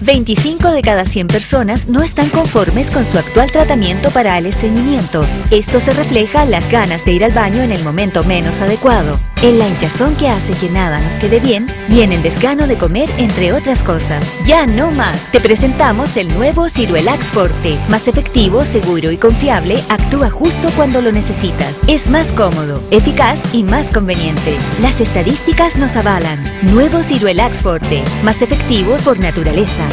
25 de cada 100 personas no están conformes con su actual tratamiento para el estreñimiento. Esto se refleja en las ganas de ir al baño en el momento menos adecuado, en la hinchazón que hace que nada nos quede bien y en el desgano de comer, entre otras cosas. Ya no más. Te presentamos el nuevo Ciruelax Forte. Más efectivo, seguro y confiable, actúa justo cuando lo necesitas. Es más cómodo, eficaz y más conveniente. Las estadísticas nos avalan. Nuevo Ciruelax Forte. Más efectivo por naturaleza.